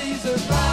these are fine.